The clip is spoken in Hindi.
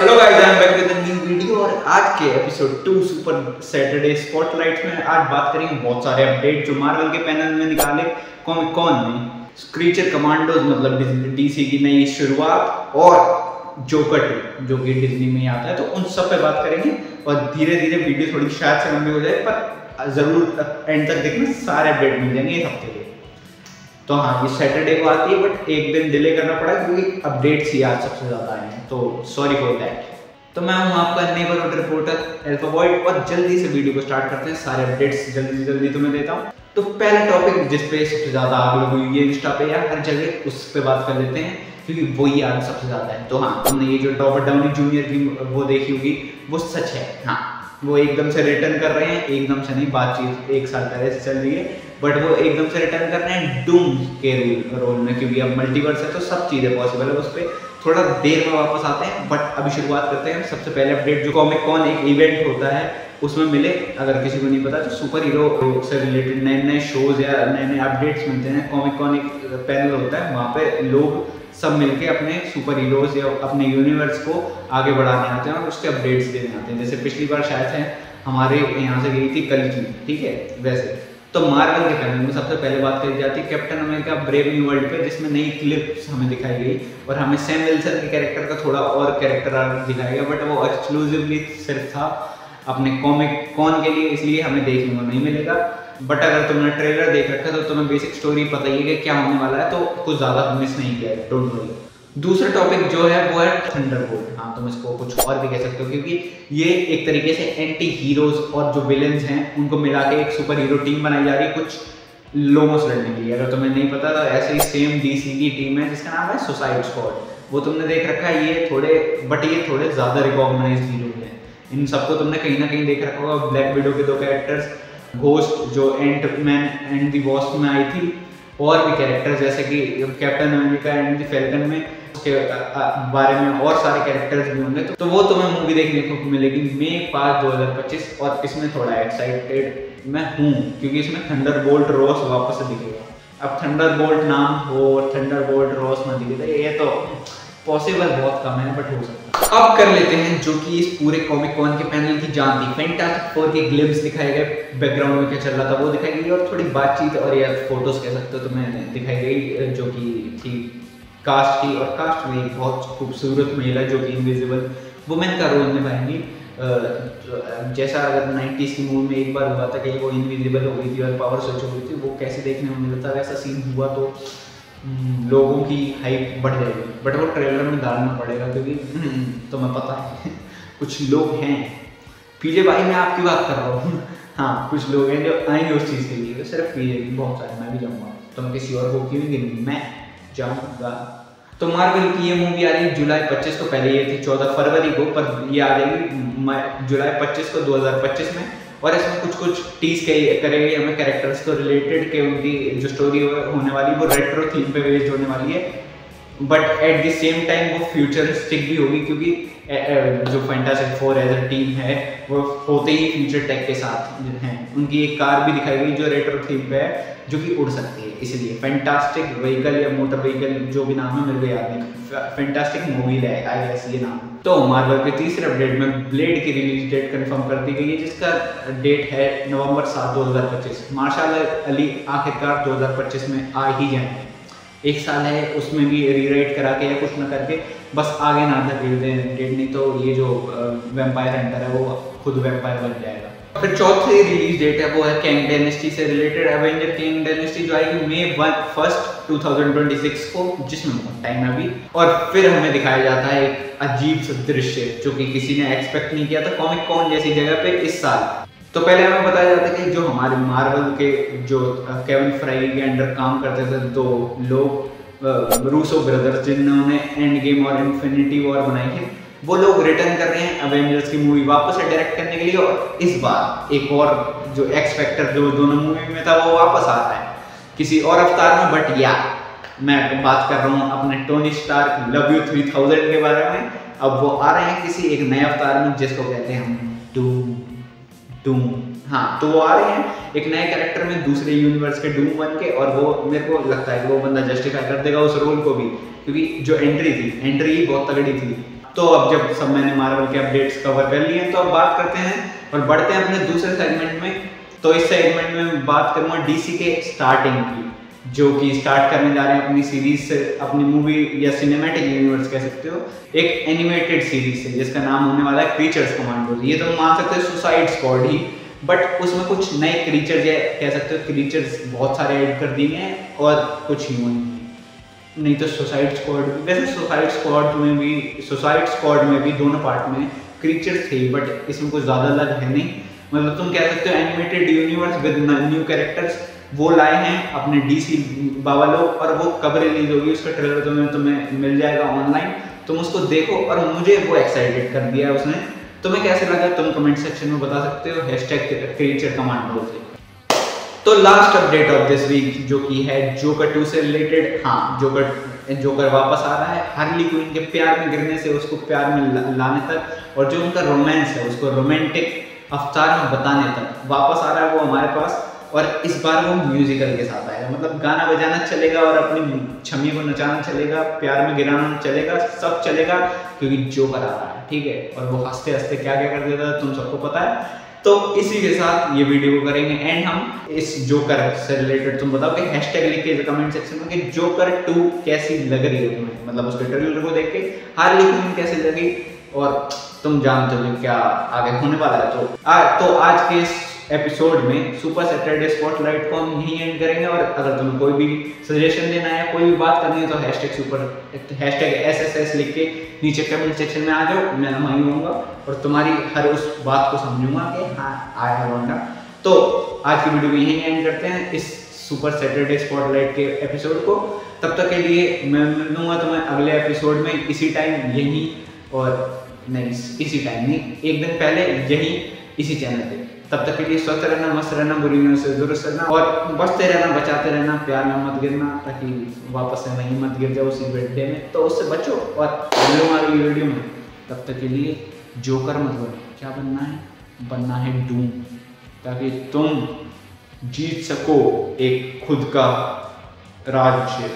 Hello guys I am back with a new video और आज के एपिसोड 2 सुपर सैटरडे स्पॉटलाइट में आज बात करेंगे बहुत सारे अपडेट जो मार्वल के पैनल में निकाले। कॉमिक कॉन में क्रीचर कमांडोज मतलब डीसी की नई शुरुआत और जोकर टू जो कि डिज्नी में आता है। तो उन सब पे बात करेंगे और धीरे धीरे वीडियो थोड़ी शायद से लंबी हो जाए, पर ज़रूर एंड तक देखना, सारे अपडेट मिल जाएँगे इस हफ़्ते के। तो हाँ ये सैटरडे को आती है बट एक दिन डिले करना पड़ा क्योंकि अपडेट्स ही आज सबसे ज़्यादा आए हैं। तो सॉरी फॉर दैट तो मैं हूँ आपका नेबरहुड रिपोर्टर अल्फाबॉइड और जल्दी से वीडियो को स्टार्ट करते हैं। सारे अपडेट्स जल्दी से जल्दी तुम्हें देता हूँ। तो पहला टॉपिक जिस पे सबसे ज़्यादा आग लगी हुई है इंस्टा पे या हर जगह उस पर बात कर लेते हैं, क्योंकि वही आज सबसे ज़्यादा है। तो हाँ तुमने ये जो टॉपर डाउनी जूनियर की वो देखी होगी, वो सच है। हाँ वो एकदम से रिटर्न कर रहे हैं, एकदम से नहीं, बातचीत एक साल पहले से चल रही है। बट वो एकदम से रिटर्न कर रहे हैं डूम के रोल में, क्योंकि अब मल्टीवर्स है तो सब चीज़ें पॉसिबल है उस पर थोड़ा देर में वापस आते हैं बट अभी शुरुआत करते हैं। सबसे पहले अपडेट जो कॉमिक कॉन एक इवेंट होता है, उसमें मिले। अगर किसी को नहीं पता तो सुपर हीरो से रिलेटेड नए नए शोज़ या नए नए अपडेट्स मिलते हैं। कॉमिक कॉन एक पैनल होता है, वहाँ पे लोग सब मिलके अपने सुपर हीरोज या अपने यूनिवर्स को आगे बढ़ाने आते हैं और उसके अपडेट्स देने आते हैं। जैसे पिछली बार शायद है हमारे यहाँ से गई थी कल की, ठीक है? वैसे। तो मार्वल के पैनल में सबसे पहले बात करी जाती है Captain America Brave New World पे, जिसमें नई क्लिप्स हमें दिखाई गई और हमें सैम विल्सन के कैरेक्टर का थोड़ा और कैरेक्टर दिखाया गया बट वो एक्सक्लूसिवली सिर्फ़ था अपने कॉमिक कौन के लिए, इसलिए हमें देखने को नहीं मिलेगा। बट अगर तुमने ट्रेलर देख रखा तो तुम्हें बेसिक स्टोरी पता ही है कि क्या होने वाला है तो कुछ ज़्यादा मिस नहीं किया है डोंट वरी दूसरा टॉपिक जो है वो है थंडर थंडरबोल्ट हाँ तुम इसको कुछ और भी कह सकते हो क्योंकि ये एक तरीके से एंटी हीरोज और जो विलेंस हैं उनको मिला के एक सुपर हीरो टीम बनाई जा रही है कुछ लोगों से लड़ने के लिए। अगर तुम्हें नहीं पता तो ऐसे ही सेम डीसी की टीम है जिसका नाम है सुसाइड स्क्वाड वो तुमने देख रखा है ये थोड़े बट ये थोड़े ज़्यादा रिकॉग्नाइज हीरो हैं। इन सबको तुमने कहीं ना कहीं देख रखा होगा। ब्लैक विडो के दो कैरेक्टर्स घोस्ट जो Ant Man and the Wasp में आई थी और भी कैरेक्टर जैसे कि Captain America and the Falcon में। उसके बारे में और सारे कैरेक्टर्स भी होंगे तो, तो वो तुम्हें मूवी देखने को मिलेगी मई पाँच दो हज़ार पच्चीस और इसमें थोड़ा एक्साइटेड मैं हूँ क्योंकि इसमें थंडर बोल्ट रोस वापस दिखेगा। अब थंडर बोल्ट नाम हो थंडर बोल्ट रोस ना दिखे तो ये तो पॉसिबल बहुत कम है बट हो सकता है। अब कर लेते हैं जो कि इस पूरे कॉमिक कॉन के पैनल की जान थी। फैंटास्टिक फोर के ग्लिम्स दिखाए गए बैकग्राउंड में क्या चल रहा था वो दिखाई गई और थोड़ी बातचीत और या फ़ोटोज़ कह सकते हो तो मैं दिखाई गई जो कि थी। कास्ट की और कास्ट में बहुत खूबसूरत महिला जो कि इनविजिबल वुमेन का रोल निभाएँगी। जैसा अगर नाइन्टीज की मूवी में एक बार हुआ था कि वो इनविजिबल हो गई थी और पावर स्विच हो गई थी, वो कैसे देखने में मिलता वैसा सीन हुआ तो लोगों की हाइप बढ़ जाएगी। बट वो ट्रेलर में डालना पड़ेगा क्योंकि तो मैं पता है, कुछ लोग हैं। पीजे भाई, मैं आपकी बात कर रहा हूँ। हाँ कुछ लोग हैं जो आएँगे उस चीज़ के लिए। सिर्फ़ पीजे बहुत सारे, मैं भी जाऊँगा। तो मैं किसी और को क्यों नहीं मैं। जाऊँगा तो मार्वल की ये मूवी आ रही है जुलाई 25 को, पहले ये थी 14 फरवरी को, पर ये आ जाएगी जुलाई 25 को 2025 में। और इसमें कुछ कुछ टीज करेंगे हमें कैरेक्टर्स को रिलेटेड के उनकी जो स्टोरी होने वाली, वो रेट्रो थीम पे बेस्ड होने वाली है। But at the same time वो फ्यूचरिस्टिक भी होगी क्योंकि जो Fantastic Four as a team है, वो होते ही फ्यूचर टेक के साथ हैं। उनकी एक कार भी दिखाई गई जो रेट्रो थीम पे है, जो कि उड़ सकती है, इसलिए। फैंटास्टिक व्हीकल या मोटर व्हीकल जो भी नाम है मेरे को याद नहीं। फैंटास्टिक मूवी है आई एस ये नाम। तो मार्वल के तीसरे अपडेट में ब्लेड की रिलीज़ डेट कंफर्म कर दी गई है, जिसका डेट है नवंबर सात, दो हज़ार पच्चीस। मार्शल अली आखिरकार दो हज़ार पच्चीस में आ ही जाए एक साल है, उसमें भी रीराइट करा के या कुछ ना करके, बस आगे ना धकेल दें डेट नहीं तो ये जो वेम्पायर हंटर है, वो खुद वेम्पायर बन जाएगा। फिर चौथी रिलीज़ डेट है, वो है कैंग डेनेस्टी से रिलेटेड एवेंजर कैंग डेनेस्टी जो आएगी मे वन फ़र्स्ट 2026 को जिसमें बहुत टाइम है अभी। और फिर हमें दिखाया जाता है एक अजीब सा दृश्य, जो कि किसी ने एक्सपेक्ट नहीं किया था कॉमिक कॉन जैसी जगह पे इस साल। तो पहले हमें बताया जाता है कि जो हमारे मार्वल के जो केविन फ्राई के अंडर काम करते थे दो लोग रूसो ब्रदर्स जिन्होंने एंड गेम और इन्फिनिटी वॉर बनाई है वो लोग रिटर्न कर रहे हैं अवेंजर्स की मूवी वापस से डायरेक्ट करने के लिए और इस बार एक और जो एक्स फैक्टर जो दोनों मूवी में था, वो वापस आ रहा है। किसी और अवतार में बट या मैं बात कर रहा हूँ अपने Tony Stark love you three thousand के बारे में। अब वो आ रहे हैं किसी एक नए अवतार में, जिसको कहते हैं हम डूम डूम हाँ तो वो आ रहे हैं। एक नए कैरेक्टर में दूसरे यूनिवर्स के डूम बन के और वो मेरे को लगता है कि वो बंदा जस्टिफाई कर देगा उस रोल को भी। क्योंकि जो एंट्री थी एंट्री ही बहुत तगड़ी थी। तो अब जब सब मैंने मार्वल के अपडेट्स कवर कर लिए तो अब बात करते हैं और बढ़ते हैं अपने दूसरे सेगमेंट में। तो इस सेगमेंट में बात करूँगा डीसी के स्टार्टिंग की। जो कि स्टार्ट करने जा रहे हैं अपनी सीरीज़ से, अपनी मूवी या सिनेमैटिक यूनिवर्स कह सकते हो, एक एनिमेटेड सीरीज़ से, जिसका नाम होने वाला है क्रीचर्स कमांडो ये तो मान सकते हो सुसाइड स्क्वाड ही बट उसमें कुछ नए क्रीचर्स या कह सकते हो क्रीचर्स बहुत सारे ऐड कर दिए हैं और कुछ ह्यूमन नहीं तो सुसाइड स्क्वाड वैसे सुसाइड स्क्वाड में भी सुसाइड स्क्वाड में भी दोनों पार्ट में क्रीचर्स थे बट इसमें कुछ ज़्यादा अलग है नहीं। मतलब तुम कह सकते हो animated universe with new characters वो लाए हैं अपने डीसी बाबा लोग और वो कब रिलीज़ होगी उसका ट्रेलर तुम्हें तुम्हें मिल जाएगा ऑनलाइन तुम उसको देखो और मुझे वो एक्साइटेड कर दिया है उसने। तुम्हें कैसे लगा तुम कमेंट सेक्शन में बता सकते हो? हैशटैग क्रिएचर कमांडो से तो last update of this week जो कि है जोकर टू से रिलेटेड हाँ जोकर जोकर वापस आ रहा है। हार्ली क्वीन के प्यार में गिरने से उसको प्यार में लाने तक और जो उनका रोमांस है, उसको रोमांटिक अवतार में बताने तक वापस आ रहा है वो हमारे पास और इस बार वो म्यूजिकल के साथ आएगा मतलब गाना बजाना चलेगा और अपनी छमी को नचाना चलेगा, प्यार में गिराना चलेगा, सब चलेगा, क्योंकि जोकर आ रहा है, ठीक है? और वो हँसते हँसते क्या क्या कर देता है, तुम सबको पता है। तो इसी के साथ ये वीडियो करेंगे एंड हम। इस जोकर से रिलेटेड तुम बताओ कि हैशटैग लिख के कमेंट सेक्शन में कि जोकर टू कैसी लग रही है तुम्हें? मतलब उसके ट्रेलर को देख के। हार्ली क्विन कैसी लगी और तुम जानते हो क्या आगे होने वाला है। तो आ, तो आज के इस एपिसोड में सुपर सैटरडे स्पॉटलाइट को हम यहीं एंड करेंगे और अगर तुम्हें कोई भी सजेशन देना है कोई भी बात करनी है तो hashtag super hashtag S S S लिख के नीचे कमेंट सेक्शन में आ जाओ। मैं वहीं होऊँगा और तुम्हारी हर उस बात को समझूँगा कि हाँ आई हैव वंडा तो आज की वीडियो यहीं एंड करते हैं इस सुपर सैटरडे स्पॉटलाइट के एपिसोड को। तब तक के लिए मैं मिलूँगा तुम्हें अगले एपिसोड में इसी टाइम यहीं। और नहीं इसी टाइम नहीं एक दिन पहले यही इसी चैनल पे। तब तक के लिए स्वस्थ रहना, मस्त रहना, बुरी से दुरुस्त रहना और बचते रहना, बचाते रहना, प्यार में मत गिरना ताकि वापस से नहीं मत गिर जाओ उसी बेटे में। तो उससे बचो और अगली वीडियो में तब तक के लिए जोकर मतलब क्या बनना है? बनना है डूम ताकि तुम जीत सको एक खुद का राज्य